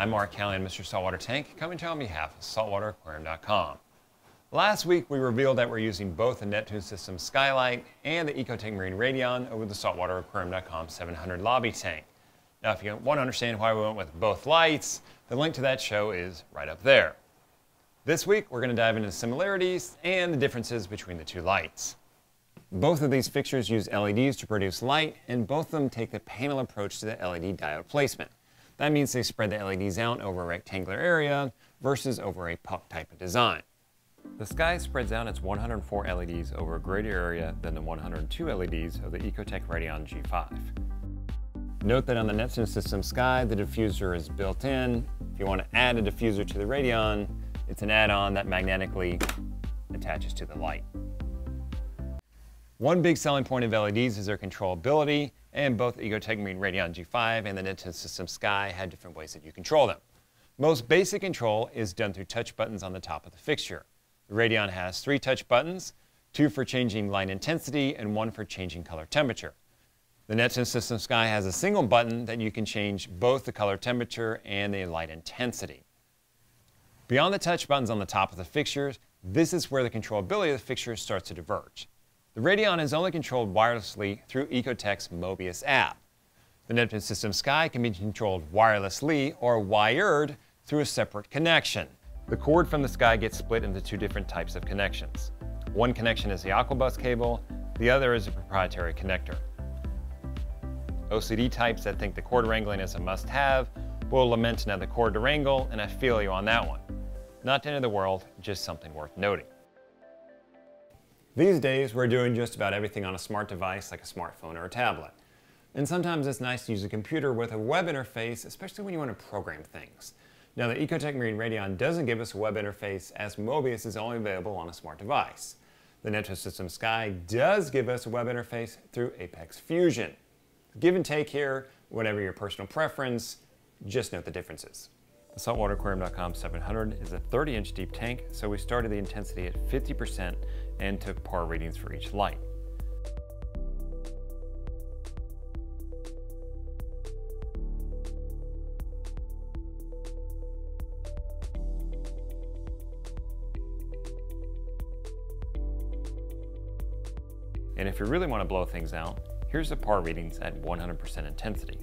I'm Mark Callahan, Mr. Saltwater Tank, coming to you on behalf of saltwateraquarium.com. Last week, we revealed that we're using both the Neptune System Skylight and the Ecotech Marine Radion over the saltwateraquarium.com 700 lobby tank. Now, if you want to understand why we went with both lights, the link to that show is right up there. This week, we're going to dive into the similarities and the differences between the two lights. Both of these fixtures use LEDs to produce light, and both of them take the panel approach to the LED diode placement. That means they spread the LEDs out over a rectangular area versus over a puck type of design. The Sky spreads out its 104 LEDs over a greater area than the 102 LEDs of the Ecotech Radion G5. Note that on the Neptune System Sky, the diffuser is built in. If you want to add a diffuser to the Radion, it's an add-on that magnetically attaches to the light. One big selling point of LEDs is their controllability, and both Ecotech Marine Radion G5 and the Neptune System Sky have different ways that you control them. Most basic control is done through touch buttons on the top of the fixture. The Radion has three touch buttons, two for changing light intensity and one for changing color temperature. The Neptune System Sky has a single button that you can change both the color temperature and the light intensity. Beyond the touch buttons on the top of the fixtures, this is where the controllability of the fixture starts to diverge. The Radion is only controlled wirelessly through Ecotech's Mobius app. The Neptune System Sky can be controlled wirelessly or wired through a separate connection. The cord from the Sky gets split into two different types of connections. One connection is the Aquabus cable, the other is a proprietary connector. OCD types that think the cord wrangling is a must-have will lament another cord to wrangle, and I feel you on that one. Not the end of the world, just something worth noting. These days, we're doing just about everything on a smart device like a smartphone or a tablet. And sometimes it's nice to use a computer with a web interface, especially when you want to program things. Now, the Ecotech Marine Radion doesn't give us a web interface as Mobius is only available on a smart device. The Neptune System Sky does give us a web interface through Apex Fusion. Give and take here, whatever your personal preference, just note the differences. The saltwateraquarium.com 700 is a 30 inch deep tank, so we started the intensity at 50% and took par readings for each light. And if you really want to blow things out, here's the par readings at 100% intensity.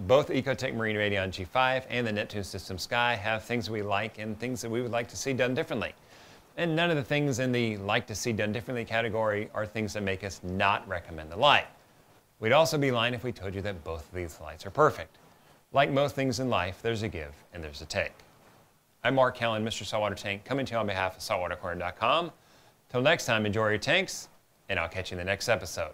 Both Ecotech Marine Radion G5 and the Neptune System Sky have things we like and things that we would like to see done differently. And none of the things in the like to see done differently category are things that make us not recommend the light. We'd also be lying if we told you that both of these lights are perfect. Like most things in life, there's a give and there's a take. I'm Mark Callahan, Mr. Saltwater Tank, coming to you on behalf of saltwateraquarium.com. Till next time, enjoy your tanks, and I'll catch you in the next episode.